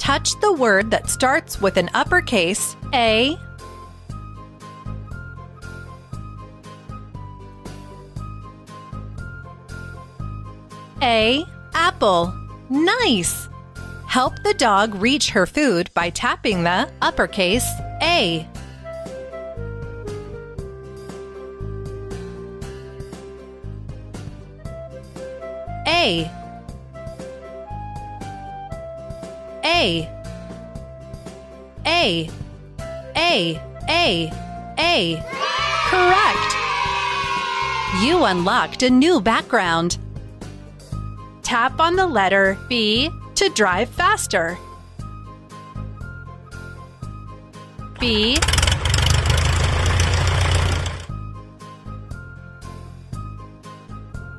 Touch the word that starts with an uppercase A. A. Apple. Nice! Help the dog reach her food by tapping the uppercase A. A. A. A. A. A. A. Correct! You unlocked a new background. Tap on the letter B to drive faster. B.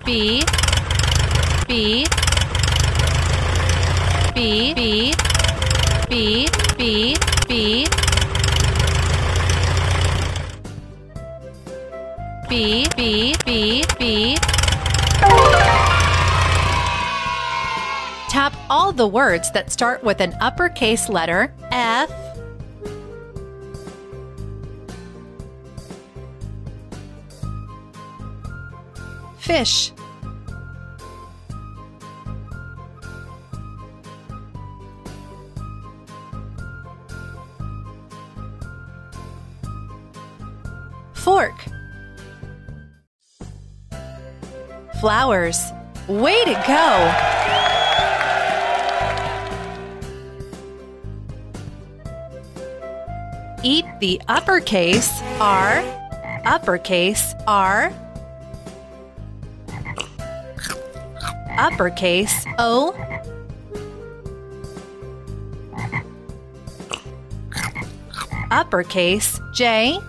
B. B. B. B. B. B. B. B. B. B. B. Tap all the words that start with an uppercase letter F. Fish. Fork. Flowers. Way to go! Eat the uppercase R, uppercase R, uppercase O, uppercase J,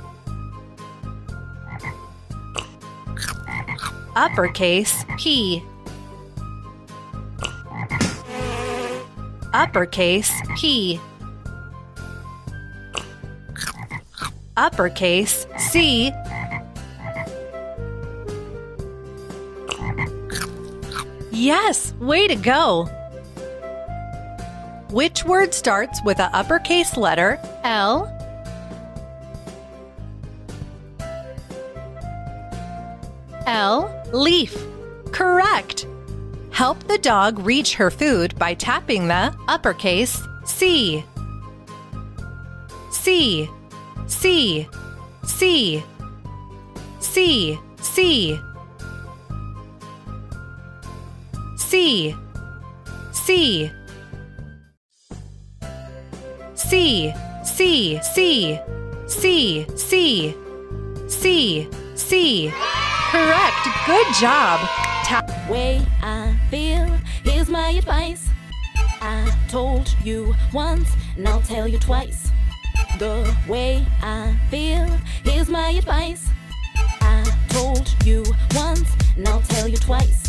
uppercase P, uppercase P. uppercase C. Yes, way to go! Which word starts with a uppercase letter L? L. Leaf. Correct! Help the dog reach her food by tapping the uppercase C. C. C. C. C. C. C. C. C. C. C. C. C. C. C. Correct. Good job. Tap. way I feel. Here's my advice. I told you once, and I'll tell you twice. The way I feel. Here's my advice. I told you once, and I'll tell you twice.